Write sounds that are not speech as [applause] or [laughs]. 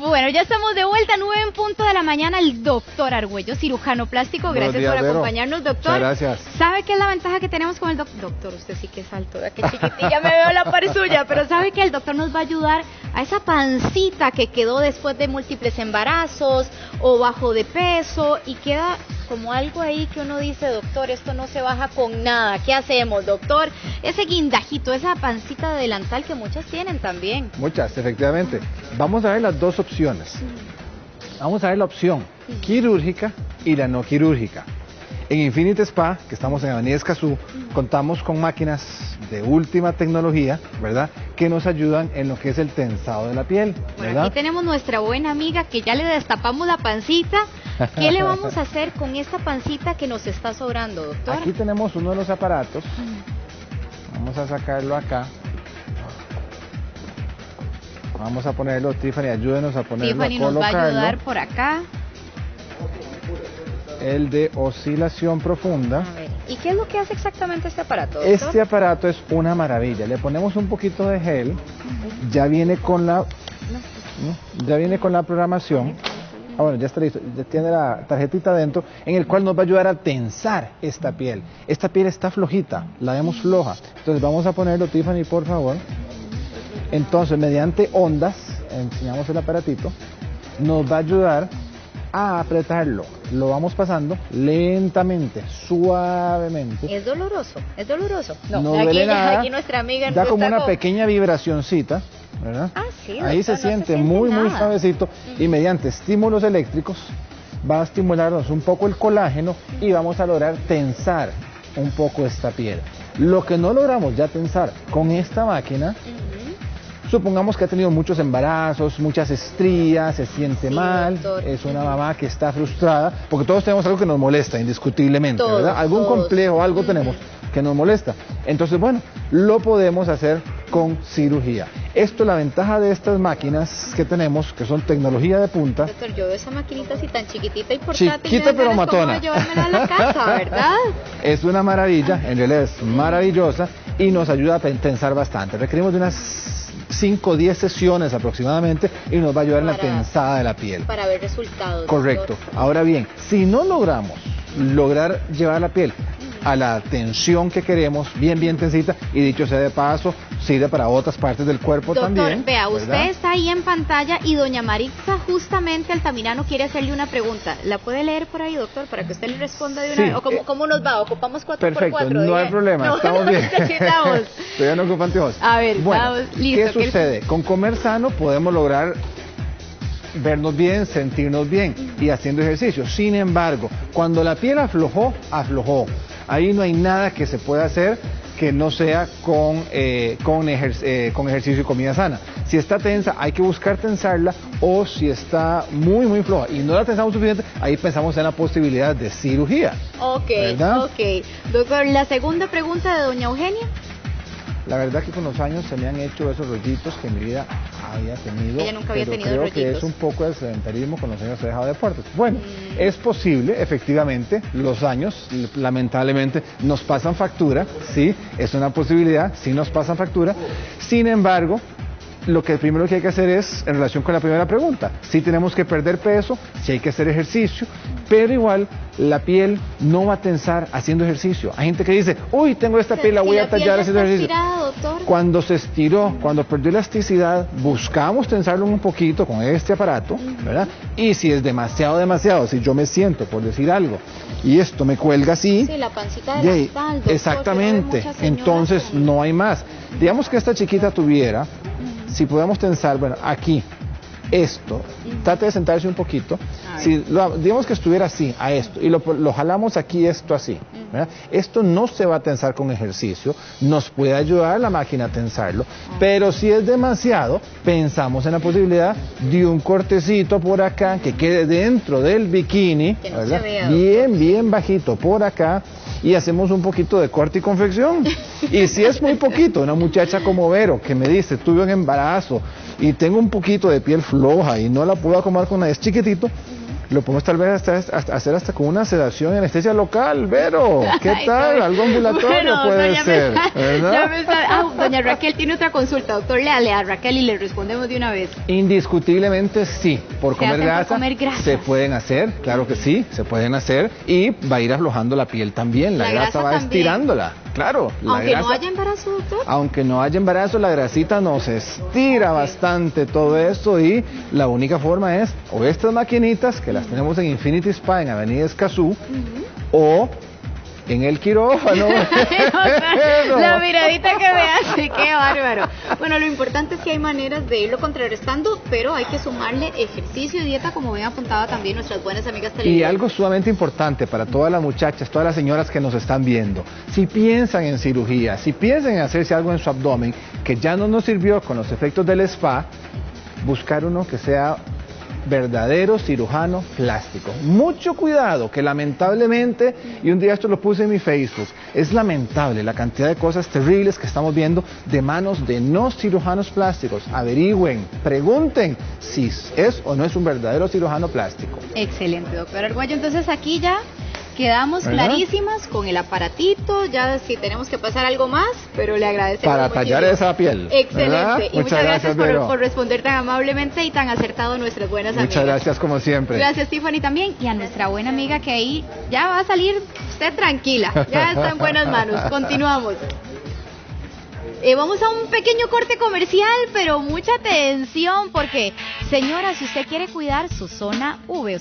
Bueno, ya estamos de vuelta, nueve en punto de la mañana. El doctor Argüello, cirujano plástico. Gracias por acompañarnos, doctor. gracias. ¿Sabe qué es la ventaja que tenemos con el doctor? Doctor, usted sí que es alto, qué chiquitilla me veo la par suya, pero ¿sabe que el doctor nos va a ayudar a esa pancita que quedó después de múltiples embarazos o bajo de peso y queda como algo ahí que uno dice, doctor, esto no se baja con nada, ¿qué hacemos, doctor? Ese guindajito, esa pancita de delantal que muchas tienen también. Muchas, efectivamente. Vamos a ver las dos opciones. Vamos a ver la opción quirúrgica y la no quirúrgica. En Infinite Spa, que estamos en Avenida Escazú, contamos con máquinas de última tecnología, ¿verdad? Que nos ayudan en lo que es el tensado de la piel, ¿verdad? aquí tenemos nuestra buena amiga que ya le destapamos la pancita. ¿Qué le vamos a hacer con esta pancita que nos está sobrando, doctor? Aquí tenemos uno de los aparatos. Vamos a sacarlo acá. Vamos a ponerlo, Tiffany, ayúdenos a ponerlo Tiffany nos va a ayudar por acá el de oscilación profunda. ¿Y qué es lo que hace exactamente este aparato? Este aparato es una maravilla. Le ponemos un poquito de gel, ya viene con la, ya viene con la programación. Ah, bueno, ya está listo, ya tiene la tarjetita dentro, en el cual nos va a ayudar a tensar esta piel. Esta piel está flojita, la vemos floja. Entonces vamos a ponerlo, Tiffany, por favor. Entonces, mediante ondas, enseñamos el aparatito, nos va a ayudar a apretarlo. Lo vamos pasando lentamente, suavemente. Es doloroso, es doloroso. No, aquí, aquí nuestra amiga da como una pequeña vibracioncita, ¿verdad? Ah, sí, Ahí se, siente muy, muy suavecito y mediante estímulos eléctricos va a estimularnos un poco el colágeno y vamos a lograr tensar un poco esta piel. Lo que no logramos ya tensar con esta máquina Supongamos que ha tenido muchos embarazos, muchas estrías, se siente mal, es una mamá que está frustrada, porque todos tenemos algo que nos molesta, indiscutiblemente, ¿verdad? Algún complejo, algo tenemos que nos molesta. Entonces, bueno, lo podemos hacer con cirugía. Esto, la ventaja de estas máquinas que tenemos, que son tecnología de punta. Doctor, yo veo esa maquinita así tan chiquitita y portátil. Chiquita pero matona. a la casa, ¿verdad? [laughs] es una maravilla, en realidad es maravillosa y nos ayuda a tensar bastante. Requerimos de unas 5 o 10 sesiones aproximadamente y nos va a ayudar en la tensada de la piel. Para ver resultados. Correcto. Ahora bien, si no logramos lograr llevar la piel a la tensión que queremos, bien, bien tensita, y dicho sea de paso, sirve para otras partes del cuerpo Doctor, también. Vea, usted está ahí en pantalla y doña Maritza justamente Altamirano quiere hacerle una pregunta. ¿La puede leer por ahí, doctor, para que usted le responda de una vez? ¿O cómo, nos va? ¿Ocupamos cuatro Perfecto, por no hay problema, estamos [laughs] bien. Todavía no ocupan A ver, bueno, listo. ¿Qué sucede? Con comer sano podemos lograr vernos bien, sentirnos bien y haciendo ejercicio. Sin embargo, cuando la piel aflojó, aflojó. Ahí no hay nada que se pueda hacer que no sea con, eh, con, eh, con, ejercicio y comida sana. Si está tensa, hay que buscar tensarla o si está muy, muy floja y no la tensamos suficiente, ahí pensamos en la posibilidad de cirugía. Ok, ok. Doctor, la segunda pregunta de doña Eugenia. La verdad que con los años se me han hecho esos rollitos que en mi vida había tenido. Ella nunca había pero tenido creo que es un poco el sedentarismo con los años se ha dejado de deportes. Bueno, mm. es posible, efectivamente, los años lamentablemente nos pasan factura, sí, es una posibilidad, sí nos pasan factura. Sin embargo, lo que primero que hay que hacer es, en relación con la primera pregunta, si tenemos que perder peso, si hay que hacer ejercicio, pero igual la piel no va a tensar haciendo ejercicio. Hay gente que dice, uy, tengo esta piel, la voy a tallar haciendo ejercicio. Cuando se estiró, cuando perdió elasticidad, buscamos tensarlo un poquito con este aparato, ¿verdad? Y si es demasiado, demasiado, si yo me siento, por decir algo, y esto me cuelga así, sí, la pancita de exactamente, entonces no hay más. Digamos que esta chiquita tuviera si podemos tensar, bueno, aquí, esto, trate de sentarse un poquito, si digamos que estuviera así, a esto, y lo, jalamos aquí, esto así, esto no se va a tensar con ejercicio, nos puede ayudar la máquina a tensarlo, ah. pero si es demasiado, pensamos en la posibilidad de un cortecito por acá que quede dentro del bikini, bien, bien bajito por acá, y hacemos un poquito de corte y confección. Y si es muy poquito, una muchacha como Vero que me dice, tuve un embarazo y tengo un poquito de piel floja y no la puedo acomodar con una es chiquitito, lo podemos tal vez hasta, hacer hasta con una sedación y anestesia local, Vero. ¿Qué tal? Algo ambulatorio puede ser. Ah, doña Raquel tiene otra consulta, doctor. Léale a Raquel y le respondemos de una vez. Indiscutiblemente sí. Por comer grasa, se pueden hacer, claro que sí, se pueden hacer y va a ir aflojando la piel también. La, grasa, va estirándola. Claro. Aunque no haya embarazo, doctor. Aunque no haya embarazo, la grasita nos estira bastante todo esto y la única forma es o estas maquinitas que las tenemos en Infinity Spa en Avenida Escazú o en el quirófano. [laughs] [laughs] la miradita que me hace, qué bárbaro. Bueno, lo importante es que hay maneras de irlo contrarrestando, pero hay que sumarle ejercicio y dieta, como bien apuntaba también nuestras buenas amigas. Y algo sumamente importante para todas las muchachas, todas las señoras que nos están viendo, si piensan en cirugía, si piensan en hacerse algo en su abdomen que ya no nos sirvió con los efectos del spa, buscar uno que sea verdadero cirujano plástico. Mucho cuidado, que lamentablemente, y un día esto lo puse en mi Facebook, es lamentable la cantidad de cosas terribles que estamos viendo de manos de no cirujanos plásticos. Averigüen, pregunten si es o no es un verdadero cirujano plástico. Excelente, doctor Arguello. Entonces aquí ya quedamos clarísimas con el aparatito, ya si tenemos que pasar algo más, pero le agradecemos. Para tallar esa piel. Excelente. Y muchas, gracias, por, responder tan amablemente y tan acertado nuestras buenas amigas. Muchas gracias como siempre. Gracias Tiffany también y a nuestra buena amiga que ahí ya va a salir usted tranquila, ya está en buenas manos. Continuamos. Eh, vamos a un pequeño corte comercial, pero mucha atención porque, señora, si usted quiere cuidar su zona V,